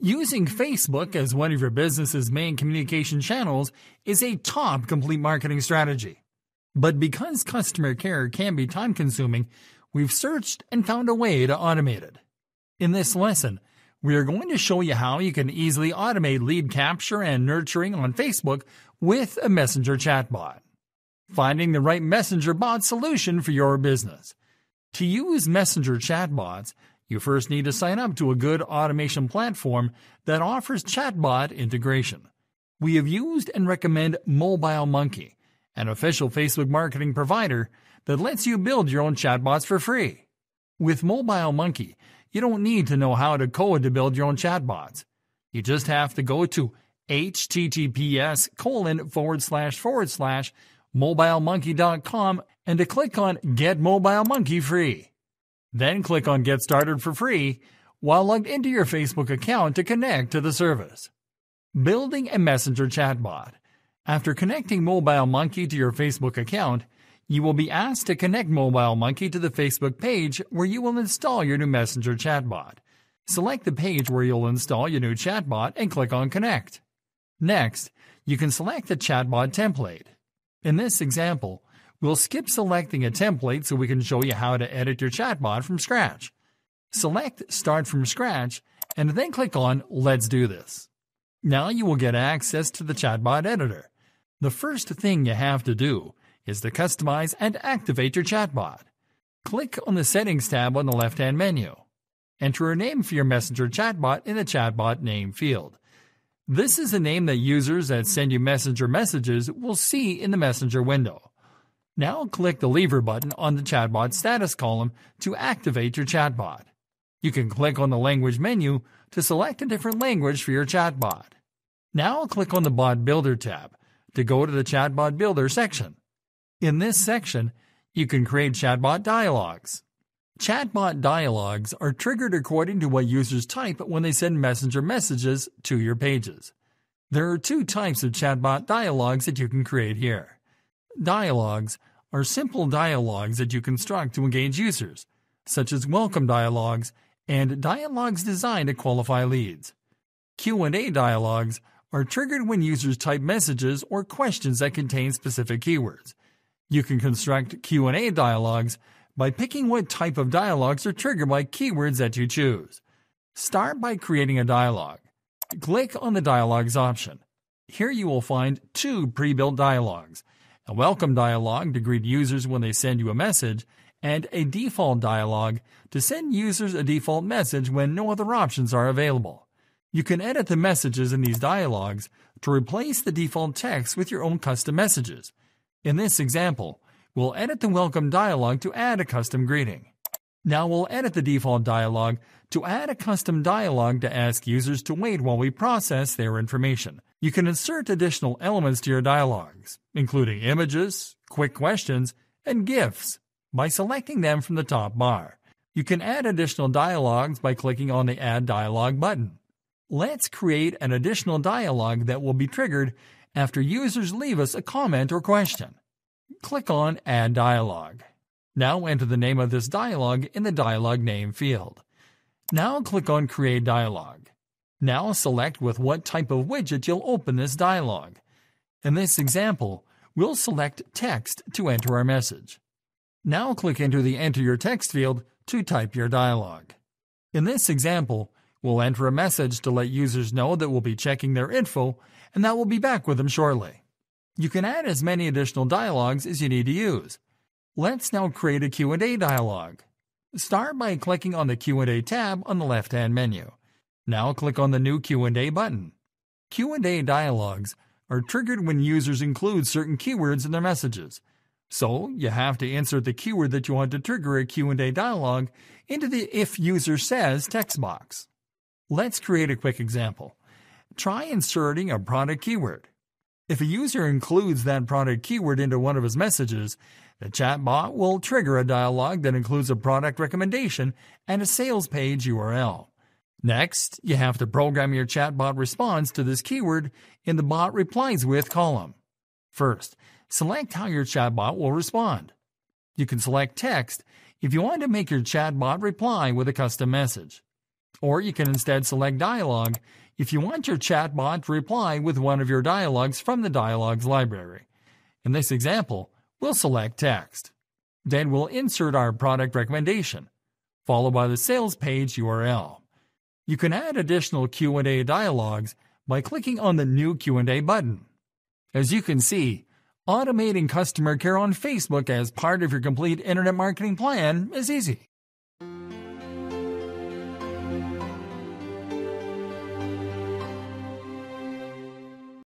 Using Facebook as one of your business's main communication channels is a top complete marketing strategy. But because customer care can be time consuming, we've searched and found a way to automate it. In this lesson, we are going to show you how you can easily automate lead capture and nurturing on Facebook with a messenger chatbot. Finding the right messenger bot solution for your business. To use messenger chatbots, you first need to sign up to a good automation platform that offers chatbot integration. We have used and recommend Mobile Monkey, an official Facebook marketing provider that lets you build your own chatbots for free. With Mobile Monkey, you don't need to know how to code to build your own chatbots. You just have to go to https colon forward slash forward slash mobilemonkey.com and to click on Get Mobile Monkey Free. Then click on Get Started for free while logged into your Facebook account to connect to the service. Building a messenger chatbot. After connecting Mobile Monkey to your Facebook account, you will be asked to connect Mobile Monkey to the Facebook page where you will install your new messenger chatbot. Select the page where you'll install your new chatbot and click on Connect. Next, you can select the chatbot template. In this example, We'll skip selecting a template so we can show you how to edit your chatbot from scratch. Select Start from Scratch and then click on Let's do this. Now you will get access to the chatbot editor. The first thing you have to do is to customize and activate your chatbot. Click on the Settings tab on the left-hand menu. Enter a name for your Messenger chatbot in the chatbot name field. This is the name that users that send you Messenger messages will see in the Messenger window. Now click the lever button on the chatbot status column to activate your chatbot. You can click on the language menu to select a different language for your chatbot. Now click on the Bot Builder tab to go to the Chatbot Builder section. In this section, you can create chatbot dialogues. Chatbot dialogues are triggered according to what users type when they send messenger messages to your pages. There are two types of chatbot dialogues that you can create here. Dialogues are simple dialogues that you construct to engage users, such as welcome dialogues and dialogues designed to qualify leads. Q&A dialogues are triggered when users type messages or questions that contain specific keywords. You can construct Q&A dialogues by picking what type of dialogues are triggered by keywords that you choose. Start by creating a dialogue. Click on the Dialogues option. Here you will find two pre-built dialogues a welcome dialog to greet users when they send you a message, and a default dialog to send users a default message when no other options are available. You can edit the messages in these dialogues to replace the default text with your own custom messages. In this example, we'll edit the welcome dialog to add a custom greeting. Now we'll edit the default dialog to add a custom dialog to ask users to wait while we process their information. You can insert additional elements to your dialogues, including images, quick questions, and GIFs, by selecting them from the top bar. You can add additional dialogues by clicking on the Add Dialog button. Let's create an additional dialog that will be triggered after users leave us a comment or question. Click on Add Dialog. Now enter the name of this dialog in the dialog name field. Now click on Create Dialog. Now select with what type of widget you'll open this dialog. In this example, we'll select Text to enter our message. Now click into the Enter Your Text field to type your dialog. In this example, we'll enter a message to let users know that we'll be checking their info and that we'll be back with them shortly. You can add as many additional dialogues as you need to use. Let's now create a Q&A dialog. Start by clicking on the Q&A tab on the left-hand menu. Now click on the new Q&A button. Q&A dialogues are triggered when users include certain keywords in their messages. So, you have to insert the keyword that you want to trigger a Q&A dialog into the If User Says text box. Let's create a quick example. Try inserting a product keyword. If a user includes that product keyword into one of his messages, the chatbot will trigger a dialog that includes a product recommendation and a sales page URL. Next, you have to program your chatbot response to this keyword in the Bot Replies With column. First, select how your chatbot will respond. You can select text if you want to make your chatbot reply with a custom message. Or you can instead select Dialogue if you want your chatbot to reply with one of your dialogues from the Dialogues library. In this example, we'll select Text. Then we'll insert our product recommendation, followed by the sales page URL. You can add additional Q&A dialogues by clicking on the New Q&A button. As you can see, automating customer care on Facebook as part of your complete internet marketing plan is easy.